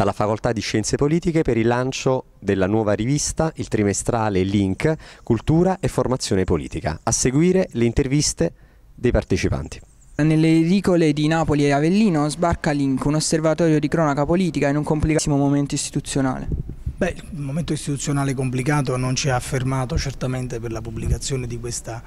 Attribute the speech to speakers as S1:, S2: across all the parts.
S1: dalla Facoltà di Scienze Politiche per il lancio della nuova rivista, il trimestrale Link, Cultura e Formazione Politica. A seguire le interviste dei partecipanti.
S2: Nelle edicole di Napoli e Avellino sbarca Link, un osservatorio di cronaca politica in un complicatissimo momento istituzionale.
S3: Beh, il momento istituzionale complicato non ci ha fermato certamente per la pubblicazione di questa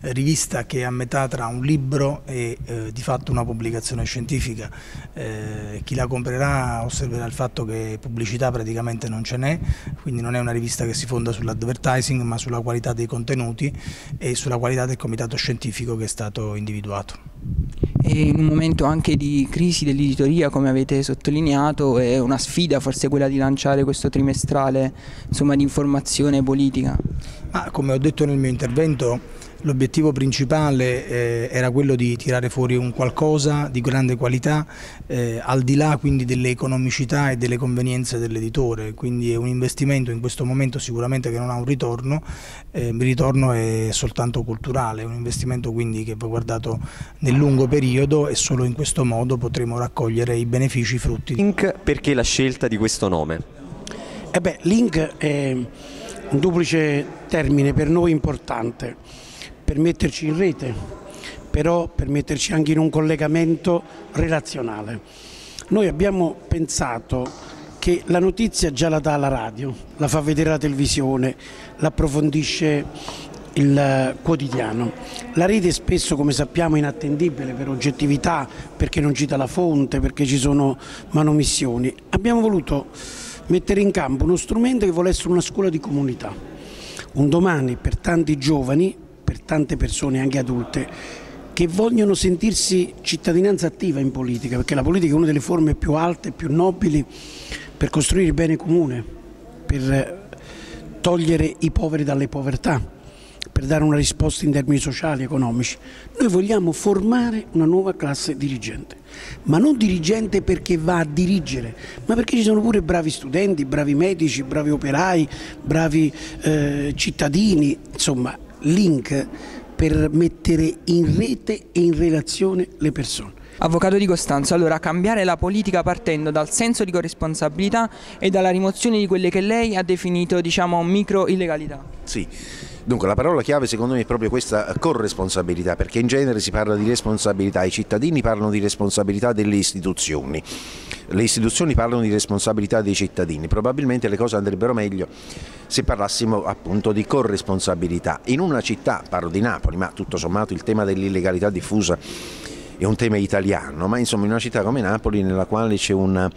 S3: eh, rivista che è a metà tra un libro e eh, di fatto una pubblicazione scientifica. Eh, chi la comprerà osserverà il fatto che pubblicità praticamente non ce n'è, quindi non è una rivista che si fonda sull'advertising ma sulla qualità dei contenuti e sulla qualità del comitato scientifico che è stato individuato.
S2: E in un momento anche di crisi dell'editoria, come avete sottolineato, è una sfida forse quella di lanciare questo trimestrale insomma, di informazione politica.
S3: Ah, come ho detto nel mio intervento, L'obiettivo principale eh, era quello di tirare fuori un qualcosa di grande qualità, eh, al di là quindi delle economicità e delle convenienze dell'editore, quindi è un investimento in questo momento sicuramente che non ha un ritorno, eh, il ritorno è soltanto culturale, è un investimento quindi che va guardato nel lungo periodo e solo in questo modo potremo raccogliere i benefici, i frutti.
S1: Link perché la scelta di questo nome?
S4: Eh beh, link è un duplice termine per noi importante per metterci in rete, però per metterci anche in un collegamento relazionale. Noi abbiamo pensato che la notizia già la dà la radio, la fa vedere la televisione, l'approfondisce il quotidiano. La rete spesso, come sappiamo, è inattendibile per oggettività, perché non cita la fonte, perché ci sono manomissioni. Abbiamo voluto mettere in campo uno strumento che vuole essere una scuola di comunità. Un domani per tanti giovani per tante persone, anche adulte, che vogliono sentirsi cittadinanza attiva in politica, perché la politica è una delle forme più alte, più nobili per costruire il bene comune, per togliere i poveri dalle povertà, per dare una risposta in termini sociali economici. Noi vogliamo formare una nuova classe dirigente, ma non dirigente perché va a dirigere, ma perché ci sono pure bravi studenti, bravi medici, bravi operai, bravi eh, cittadini, insomma link per mettere in rete e in relazione le persone.
S2: Avvocato di Costanzo, allora cambiare la politica partendo dal senso di corresponsabilità e dalla rimozione di quelle che lei ha definito diciamo micro illegalità.
S5: Sì, Dunque la parola chiave secondo me è proprio questa corresponsabilità, perché in genere si parla di responsabilità, i cittadini parlano di responsabilità delle istituzioni, le istituzioni parlano di responsabilità dei cittadini, probabilmente le cose andrebbero meglio se parlassimo appunto di corresponsabilità. In una città, parlo di Napoli, ma tutto sommato il tema dell'illegalità diffusa è un tema italiano, ma insomma in una città come Napoli nella quale c'è una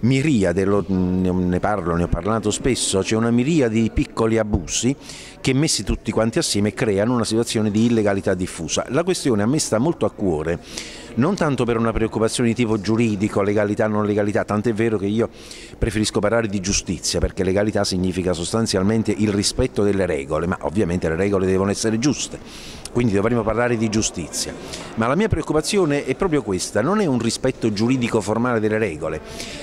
S5: miriade, ne parlo, ne ho parlato spesso, c'è una miriade di piccoli abusi che messi tutti quanti assieme creano una situazione di illegalità diffusa. La questione a me sta molto a cuore non tanto per una preoccupazione di tipo giuridico, legalità, non legalità, tant'è vero che io preferisco parlare di giustizia, perché legalità significa sostanzialmente il rispetto delle regole, ma ovviamente le regole devono essere giuste, quindi dovremmo parlare di giustizia. Ma la mia preoccupazione è proprio questa, non è un rispetto giuridico formale delle regole,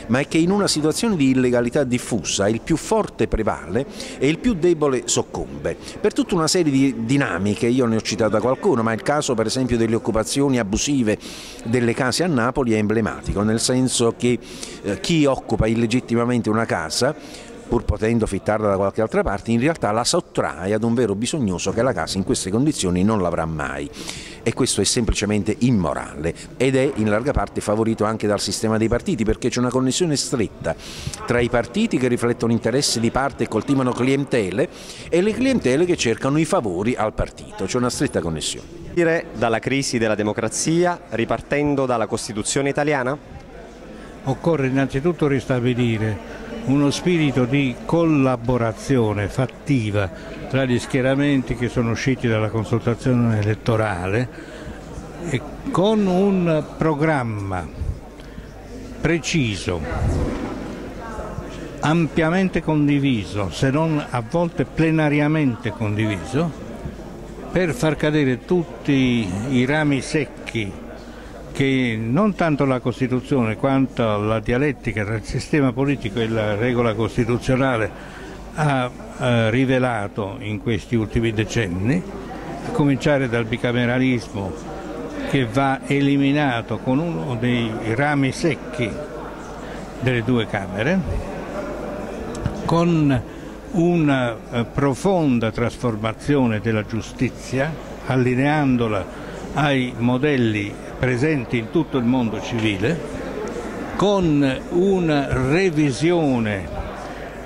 S5: ma è che in una situazione di illegalità diffusa il più forte prevale e il più debole soccombe. Per tutta una serie di dinamiche, io ne ho citata qualcuno, ma il caso per esempio delle occupazioni abusive delle case a Napoli è emblematico, nel senso che eh, chi occupa illegittimamente una casa pur potendo fittarla da qualche altra parte, in realtà la sottrae ad un vero bisognoso che la casa in queste condizioni non l'avrà mai. E questo è semplicemente immorale ed è in larga parte favorito anche dal sistema dei partiti perché c'è una connessione stretta tra i partiti che riflettono interessi di parte e coltivano clientele e le clientele che cercano i favori al partito, c'è una stretta connessione.
S1: Dalla crisi della democrazia ripartendo dalla Costituzione italiana?
S6: Occorre innanzitutto ristabilire uno spirito di collaborazione fattiva tra gli schieramenti che sono usciti dalla consultazione elettorale e con un programma preciso, ampiamente condiviso, se non a volte plenariamente condiviso, per far cadere tutti i rami secchi che non tanto la Costituzione quanto la dialettica tra il sistema politico e la regola costituzionale ha eh, rivelato in questi ultimi decenni, a cominciare dal bicameralismo che va eliminato con uno dei rami secchi delle due Camere, con una eh, profonda trasformazione della giustizia, allineandola ai modelli presenti in tutto il mondo civile, con una revisione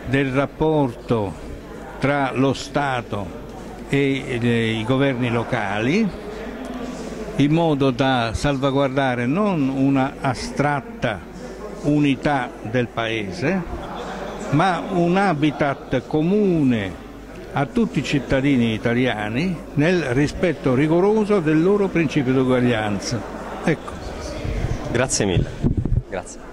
S6: del rapporto tra lo Stato e i governi locali in modo da salvaguardare non una astratta unità del Paese, ma un habitat comune a tutti i cittadini italiani nel rispetto rigoroso del loro principio di uguaglianza. Ecco.
S1: Grazie mille. Grazie.